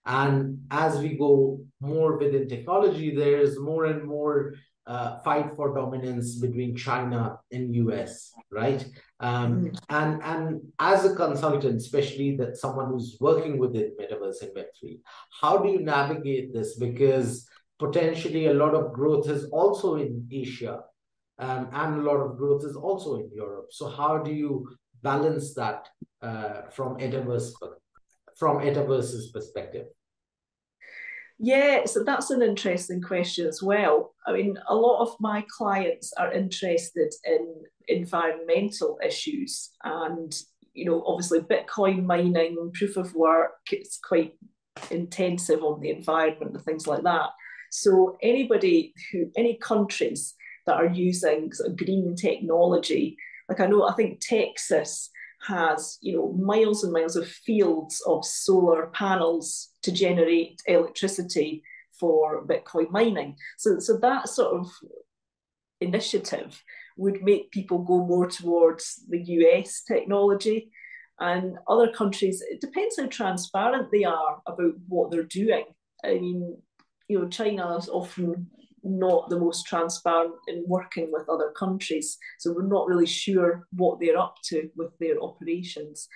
And as we go more within technology, there is more and more uh, fight for dominance between China and US, right? Um, mm. And and as a consultant, especially that someone who's working with the metaverse and Web three, how do you navigate this? Because potentially a lot of growth is also in Asia, um, and a lot of growth is also in Europe. So how do you balance that uh, from metaverse from metaverse's perspective? Yeah, so that's an interesting question as well. I mean, a lot of my clients are interested in environmental issues and, you know, obviously Bitcoin mining, proof of work, it's quite intensive on the environment and things like that. So anybody who, any countries that are using sort of green technology, like I know, I think Texas has you know miles and miles of fields of solar panels to generate electricity for Bitcoin mining. So, so that sort of initiative would make people go more towards the US technology. And other countries, it depends how transparent they are about what they're doing. I mean, you know, China is often not the most transparent in working with other countries. So we're not really sure what they're up to with their operations.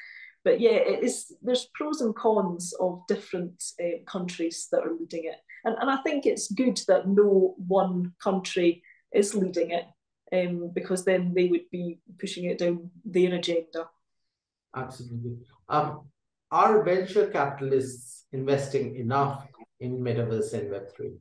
But yeah, it is. There's pros and cons of different uh, countries that are leading it, and and I think it's good that no one country is leading it, um, because then they would be pushing it down their agenda. Absolutely. Um, are venture capitalists investing enough in metaverse and Web three?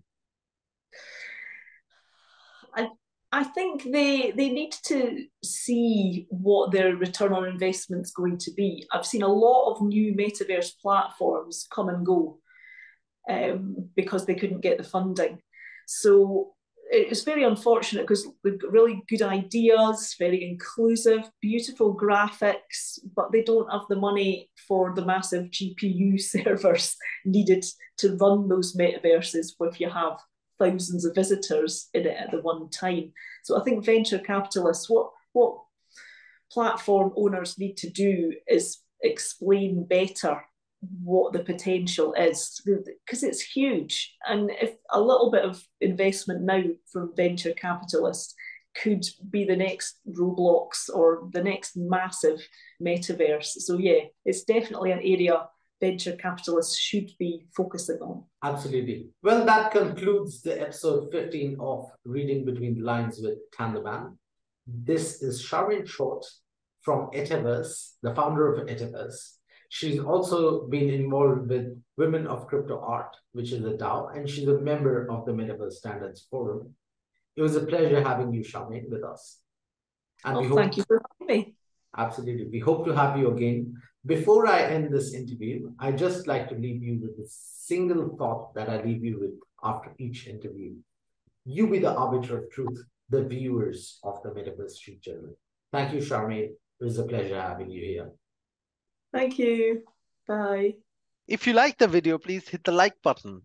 I think they they need to see what their return on investment is going to be. I've seen a lot of new metaverse platforms come and go um, because they couldn't get the funding. So it's very unfortunate because they've got really good ideas, very inclusive, beautiful graphics, but they don't have the money for the massive GPU *laughs* servers needed to run those metaverses if you have thousands of visitors in it at the one time. So I think venture capitalists, what what platform owners need to do is explain better what the potential is because it's huge and if a little bit of investment now from venture capitalists could be the next roblox or the next massive metaverse so yeah it's definitely an area venture capitalists should be focusing on absolutely well that concludes the episode 15 of reading between the lines with Tan The Man this is Charmaine Short from Etaverse, the founder of Etaverse. She's also been involved with Women of Crypto Art, which is a DAO, and she's a member of the Metaverse Standards Forum. It was a pleasure having you, Charmaine, with us. And oh, thank you for having me. Absolutely. We hope to have you again. Before I end this interview, I just like to leave you with a single thought that I leave you with after each interview. You be the arbiter of truth, the viewers of the Metaverse Street Journal. Thank you, Charmaine. It was a pleasure having you here. Thank you. Bye. If you like the video, please hit the like button.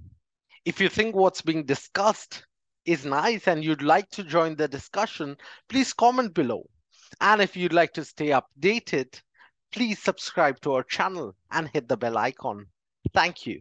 If you think what's being discussed is nice and you'd like to join the discussion, please comment below. And if you'd like to stay updated, please subscribe to our channel and hit the bell icon. Thank you.